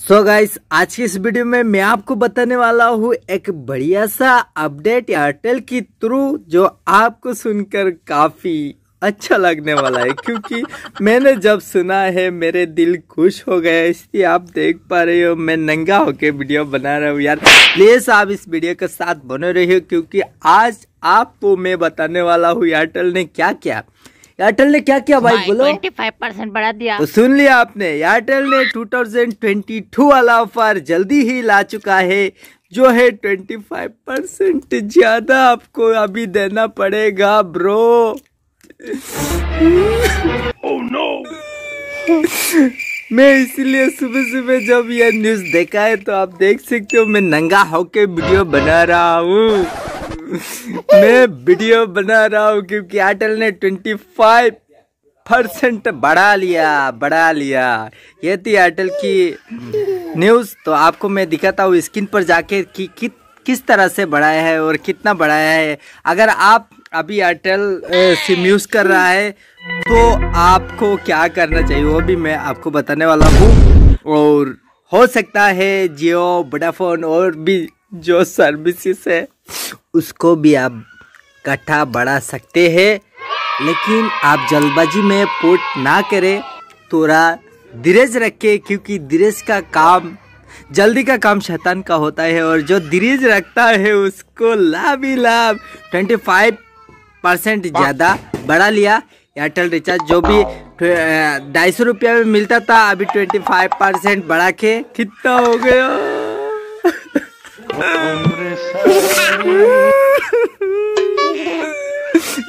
सो so guys आज की इस वीडियो में मैं आपको बताने वाला हूँ एक बढ़िया सा अपडेट एयरटेल की थ्रू जो आपको सुनकर काफ़ी अच्छा लगने वाला है क्योंकि मैंने जब सुना है मेरे दिल खुश हो गया इसलिए आप देख पा रहे हो मैं नंगा होके वीडियो बना रहा हूँ यार। प्लीज़ आप इस वीडियो के साथ बने रहिए क्योंकि आज आपको मैं बताने वाला हूँ एयरटेल ने क्या क्या। एयरटेल ने क्या किया भाई? बोलो। ट्वेंटी फाइव परसेंट बढ़ा दिया। तो सुन लिया आपने एयरटेल ने 2022 वाला ऑफ़र जल्दी ही ला चुका है। जो है 25 परसेंट ज़्यादा आपको अभी देना पड़ेगा ब्रो oh, no. मैं इसलिए सुबह सुबह जब यह न्यूज़ देखा है तो आप देख सकते हो मैं नंगा होके वीडियो बना रहा हूँ। मैं वीडियो बना रहा हूँ क्योंकि एयरटेल ने 25 परसेंट बढ़ा लिया बढ़ा लिया। ये थी एयरटेल की न्यूज़ तो आपको मैं दिखाता हूँ स्क्रीन पर जाके कि कि, किस तरह से बढ़ाया है और कितना बढ़ाया है। अगर आप अभी एयरटेल सिम यूज़ कर रहा है तो आपको क्या करना चाहिए वो भी मैं आपको बताने वाला हूँ। और हो सकता है जियो वोडाफोन और भी जो सर्विसेज़ है, उसको भी आप कट्ठा बढ़ा सकते हैं। लेकिन आप जल्दबाजी में पोट ना करें, थोड़ा धीरज रखे, क्योंकि धीरज का काम, जल्दी का काम शैतान का होता है, और जो धीरज रखता है, उसको लाभ ही लाभ ट्वेंटी फाइव परसेंट ज़्यादा बढ़ा लिया। एयरटेल रिचार्ज जो भी ढाई सौ रुपया में मिलता था, अभी ट्वेंटी फाइव परसेंट बढ़ा के कितना हो गया?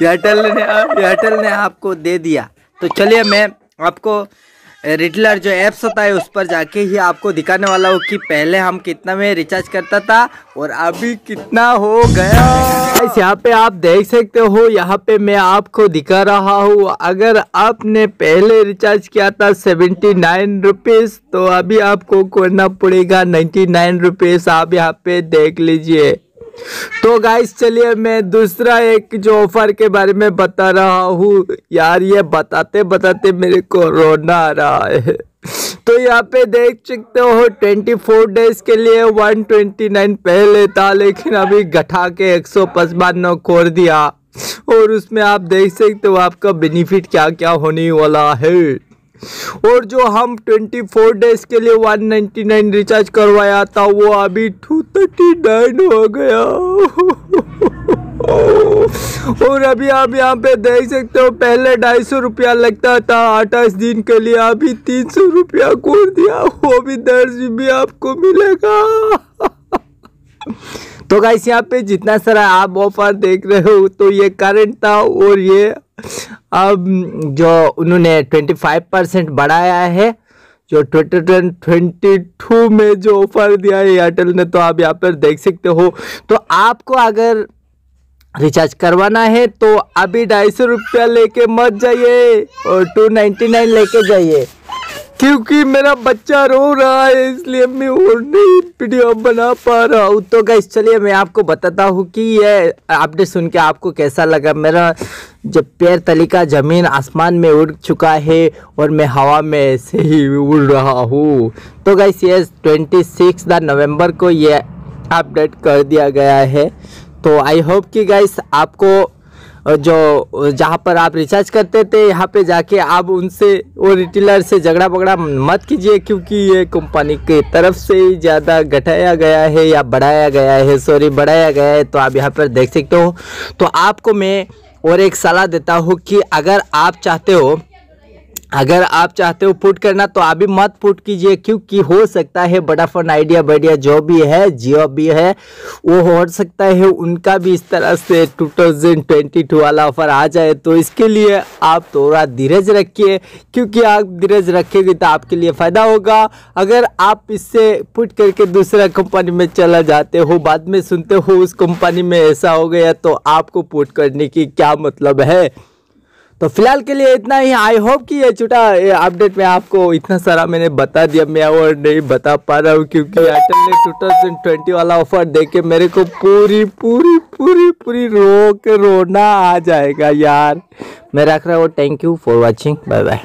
एयरटेल ने एयरटेल ने आपको दे दिया। तो चलिए मैं आपको रिटेलर जो एप्स होता है, उस पर जाके ही आपको दिखाने वाला हूँ कि पहले हम कितना में रिचार्ज करता था और अभी कितना हो गया। यहाँ पे आप देख सकते हो, यहाँ पे मैं आपको दिखा रहा हूँ, अगर आपने पहले रिचार्ज किया था सेवेंटी नाइन रुपीज़ तो अभी आपको करना पड़ेगा नाइन्टी नाइन रुपीज़ आप यहाँ पे देख लीजिए। तो गाइस चलिए मैं दूसरा एक जो ऑफ़र के बारे में बता रहा हूँ। यार, ये बताते बताते मेरे को रोना आ रहा है। तो यहाँ पे देख सकते हो 24 डेज़ के लिए 129 पहले था, लेकिन अभी घटा के एक सौ खोल दिया। और उसमें आप देख सकते हो, आपका बेनिफिट क्या क्या होने वाला है। और जो हम 24 डेज़ के लिए 199 रिचार्ज करवाया था, वो अभी 239 हो गया। और अभी आप यहाँ पे देख सकते हो, पहले ढाई सौ रुपया लगता था अट्ठाईस दिन के लिए अभी तीन सौ रुपया कर दिया, वो भी दस जी आपको मिलेगा। तो गाइस यहाँ पे जितना सारा आप ऑफ़र देख रहे हो तो ये करंट था और ये अब जो उन्होंने 25 परसेंट बढ़ाया है, जो ट्वेंटी ट्वेंटी टू में जो ऑफ़र दिया है एयरटेल ने तो आप यहाँ पर देख सकते हो। तो आपको अगर रिचार्ज करवाना है तो अभी ढाई सौ रुपया लेके मत जाइए और टू नाइन्टी नाइन लेके जाइए। क्योंकि मेरा बच्चा रो रहा है, इसलिए मैं और नहीं वीडियो बना पा रहा हूँ। तो गैस चलिए मैं आपको बताता हूँ कि ये अपडेट सुन के आपको कैसा लगा। मेरा जब पैर तलिका ज़मीन आसमान में उड़ चुका है और मैं हवा में ऐसे ही उड़ रहा हूँ। तो गैस ये ट्वेंटी सिक्स नवंबर को ये अपडेट कर दिया गया है। तो आई होप कि गाइस आपको जो जहाँ पर आप रिचार्ज करते थे, यहाँ पे जाके आप उनसे, वो रिटेलर से झगड़ा बगड़ा मत कीजिए, क्योंकि ये कंपनी के तरफ़ से ही ज़्यादा घटाया गया है या बढ़ाया गया है। सॉरी बढ़ाया गया है तो आप यहाँ पर देख सकते हो। तो आपको मैं और एक सलाह देता हूँ कि अगर आप चाहते हो अगर आप चाहते हो पुट करना तो अभी मत पुट कीजिए, क्योंकि हो सकता है बड़ा फ़ोन आइडिया बढ़िया जो भी है जियो भी है, वो हो सकता है उनका भी इस तरह से 2022 वाला ऑफ़र आ जाए। तो इसके लिए आप थोड़ा धीरज रखिए, क्योंकि आप धीरज रखेंगे तो आपके लिए फ़ायदा होगा। अगर आप इससे पुट करके दूसरा कंपनी में चला जाते हो, बाद में सुनते हो, उस कंपनी में ऐसा हो गया तो आपको पुट करने की क्या मतलब है? तो फ़िलहाल के लिए इतना ही। आई होप कि ये छोटा अपडेट में आपको इतना सारा मैंने बता दिया। मैं और नहीं बता पा रहा हूँ क्योंकि एयरटेल ने टू थाउज़ेंड ट्वेंटी वाला ऑफ़र दे के मेरे को पूरी पूरी पूरी पूरी रो के रोना आ जाएगा यार। मैं रख रहा हूँ। Thank you for watching bye bye